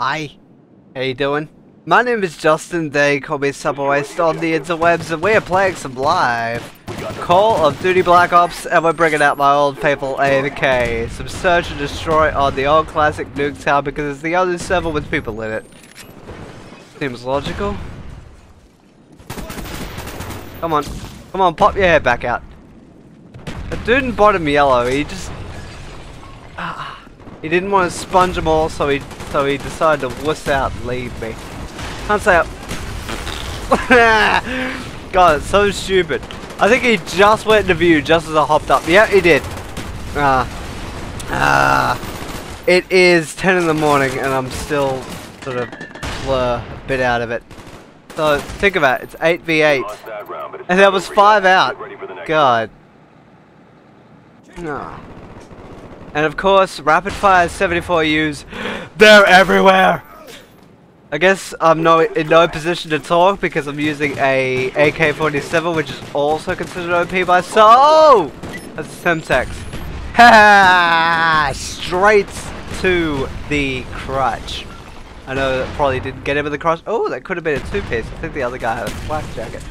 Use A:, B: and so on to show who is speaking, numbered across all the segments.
A: Hi. How you doing? My name is Justin, they call me Cyberwaste on the interwebs, and we are playing some live Call of Duty Black Ops, and we're bringing out my old faithful AFK. Some search and destroy on the old classic Nuketown because it's the only server with people in it. Seems logical. Come on. Come on, pop your head back out. The dude in bottom yellow, he just... Ah, he didn't want to sponge them all, so he so he decided to wuss out and leave me. Can't say God, it's so stupid. I think he just went into view just as I hopped up. Yeah, he did. Ah. Ah. It is 10 in the morning and I'm still sort of blur a bit out of it. So think about it, it's 8v8. And that was 5 out. God. No. And of course, rapid fire 74Us, they're everywhere! I guess I'm no in no position to talk because I'm using a AK-47 which is also considered OP by so That's Semtex. Ha! Straight to the crutch. I know that probably didn't get him in the crotch. Oh, that could have been a two-piece. I think the other guy had a flak jacket.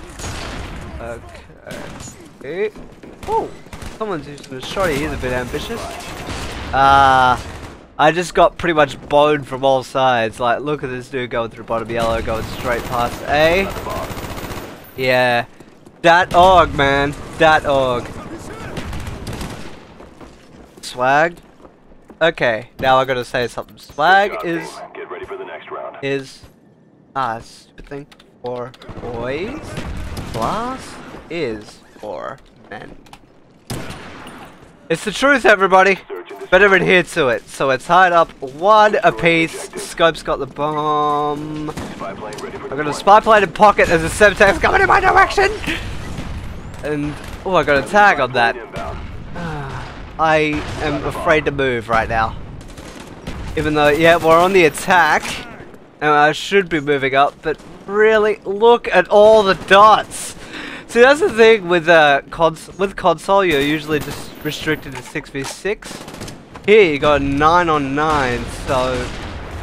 A: Okay. Oh, someone's using a shotty. He's a bit ambitious. Ah. Uh, I just got pretty much boned from all sides. Like, look at this dude going through bottom yellow, going straight past A. Yeah. Dat org, man. Dat org. Swag. Okay, now I gotta say something. Swag is Get ready for the next round. is ah stupid thing for boys. Glass is for men. It's the truth, everybody. Better adhere to it. So it's tied up one apiece. Scope's got the bomb. I've got a spy plane in pocket. There's a Semtex coming in my direction. And oh, I got a tag on that. I am afraid to move right now. Even though, yeah, we're on the attack. And I should be moving up, but really, look at all the dots. See, that's the thing with uh, cons with console, you're usually just restricted to 6v6. Here you got 9 on 9, so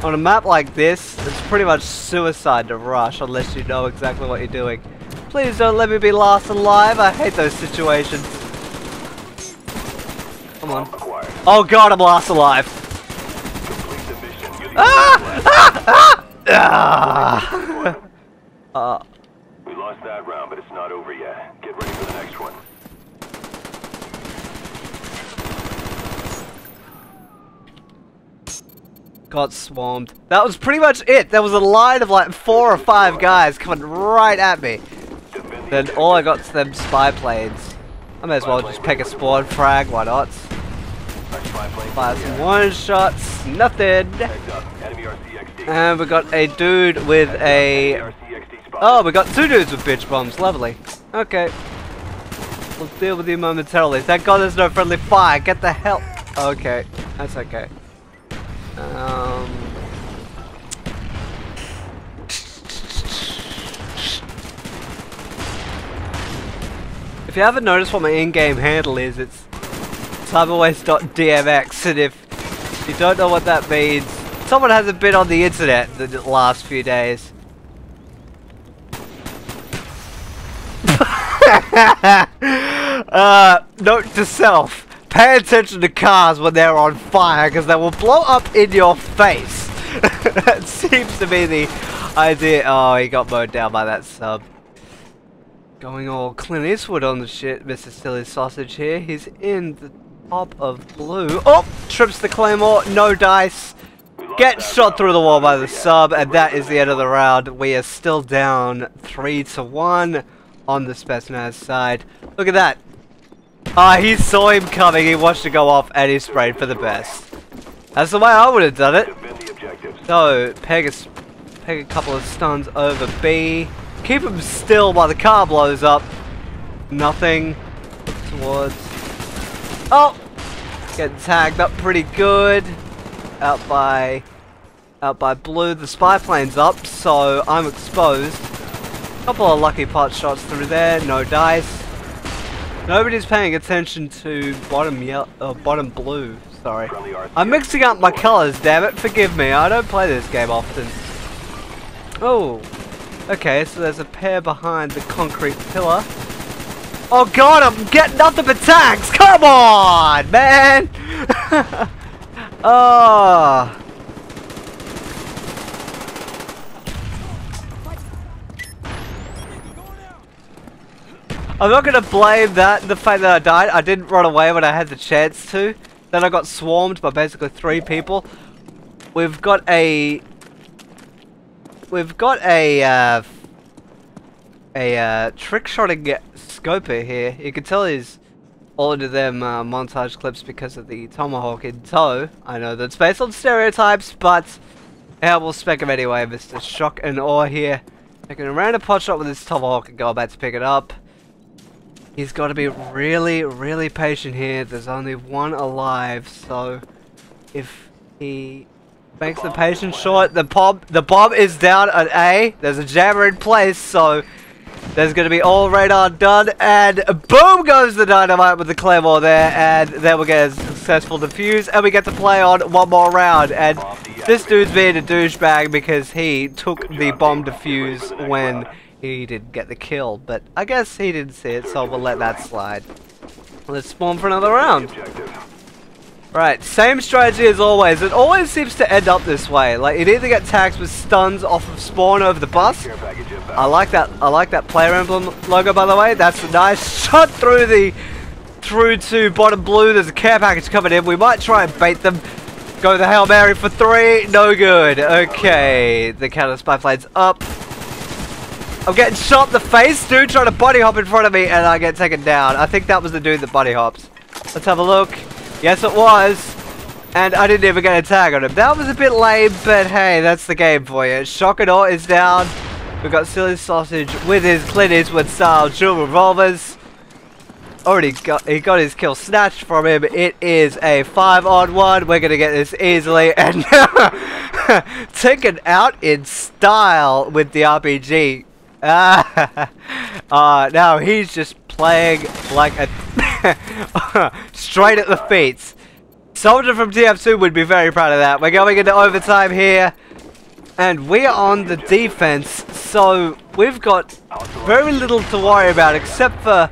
A: on a map like this, it's pretty much suicide to rush unless you know exactly what you're doing. Please don't let me be last alive, I hate those situations. Come on. Oh god, I'm last alive! Ah! Ah! Ah! ah! uh.
B: We lost that round, but it's not over yet. Get ready for the next one.
A: Got swarmed. That was pretty much it. There was a line of like four or five guys coming right at me. Then all I got to them spy planes. I may as well just pick a spawn frag, why not? Fire some one shots, nothing. And we got a dude with a... Oh, we got two dudes with bitch bombs, lovely. Okay. We'll deal with you momentarily. Thank god there's no friendly fire, get the hell... Okay, that's okay. Um, if you haven't noticed what my in-game handle is, it's cyberwaste.dmx, and if you don't know what that means, someone hasn't been on the internet the last few days. uh, note to self. Pay attention to cars when they're on fire because they will blow up in your face. that seems to be the idea. Oh, he got mowed down by that sub. Going all Clint Eastwood on the shit, Mr. Silly Sausage here. He's in the top of blue. Oh! Trips the claymore. No dice. Get shot through the wall by the sub, and that is the end of the round. We are still down 3 to 1 on the Spetsnaz side. Look at that. Ah, he saw him coming, he watched it go off, and he sprayed for the best. That's the way I would have done it. So, peg a, peg a couple of stuns over B. Keep him still while the car blows up. Nothing. towards... Oh! Getting tagged up pretty good. Out by... Out by blue. The spy plane's up, so I'm exposed. Couple of lucky pot shots through there. No dice. Nobody's paying attention to bottom yellow, uh, bottom blue, Sorry. I'm mixing up my colors, damn it. Forgive me. I don't play this game often. Oh. Okay, so there's a pair behind the concrete pillar. Oh god, I'm getting nothing but tanks! Come on, man! oh. I'm not gonna blame that the fact that I died. I didn't run away when I had the chance to. Then I got swarmed by basically three people. We've got a we've got a uh, a uh, trick shotting scoper here. You can tell he's all into them uh, montage clips because of the tomahawk in tow. I know that's based on stereotypes, but yeah, we'll spec him anyway. Mr. Shock and Awe here, taking a random pot shot with his tomahawk and go about to pick it up. He's got to be really, really patient here. There's only one alive, so if he makes the patience short, the bomb, the bomb is down at A. There's a jammer in place, so there's going to be all radar done, and boom goes the dynamite with the claymore there, and then we get a successful defuse, and we get to play on one more round. And this dude's being a douchebag because he took the bomb defuse when he didn't get the kill, but I guess he didn't see it, so we'll let that slide. Let's spawn for another round. Right, same strategy as always. It always seems to end up this way. Like, it either gets tags with stuns off of spawn over the bus. I like that. I like that player emblem logo, by the way. That's a nice shot through the through to bottom blue. There's a care package coming in. We might try and bait them. Go the hail mary for three. No good. Okay, the counter spy plane's up. I'm getting shot in the face, dude, trying to body hop in front of me, and I get taken down. I think that was the dude that body hops. Let's have a look. Yes, it was. And I didn't even get a tag on him. That was a bit lame, but hey, that's the game for you. Shockador is down. We've got Silly Sausage with his Clint Eastwood style dual revolvers. Already got he got his kill snatched from him. It is a five on one. We're gonna get this easily and taken out in style with the RPG. Ah, uh, now he's just playing like a straight at the feet. Soldier from TF2 would be very proud of that. We're going into overtime here. And we are on the defense, so we've got very little to worry about except for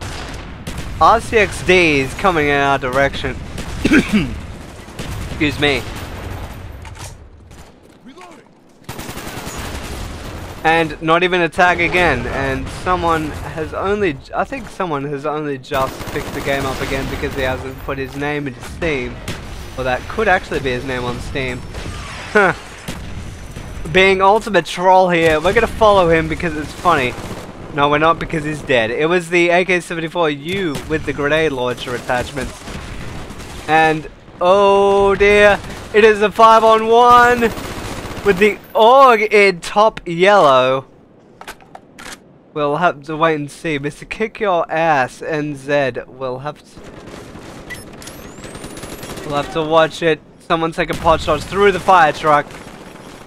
A: RCXDs coming in our direction. Excuse me. And not even a tag again, and someone has only, I think someone has only just picked the game up again because he hasn't put his name into Steam. Well, that could actually be his name on Steam. Being ultimate troll here, we're gonna follow him because it's funny. No, we're not because he's dead. It was the AK-74U with the grenade launcher attachment. And, oh dear, it is a 5 on 1 with the org in top yellow. We'll have to wait and see. Mr. Kick Your Ass, NZ. We'll have to... We'll have to watch it. Someone taking pot shots through the fire truck.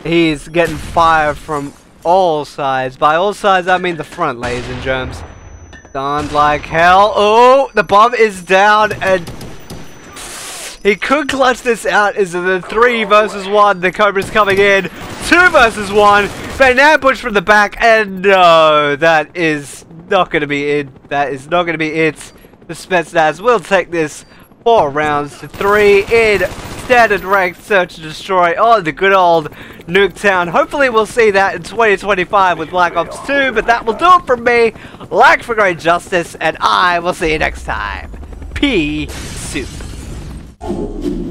A: He's getting fire from all sides. By all sides, I mean the front, ladies and germs. Stunned like hell. Oh, the bomb is down and he could clutch this out. Is a three versus one? The Cobra's coming in. Two versus one. But now ambush from the back. And no, that is not going to be it. That is not going to be it. The Spetsnaz will take this four rounds to three in standard ranked search and destroy on the good old Nuketown. Hopefully we'll see that in 2025 with Black Ops 2, but that will do it from me. Like for great justice, and I will see you next time. Peace soup.